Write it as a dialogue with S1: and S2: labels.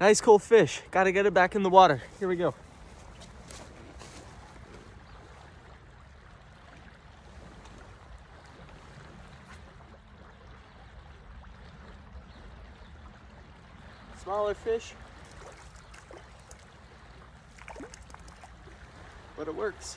S1: Nice cool fish. Gotta get it back in the water. Here we go. Smaller fish. But it works.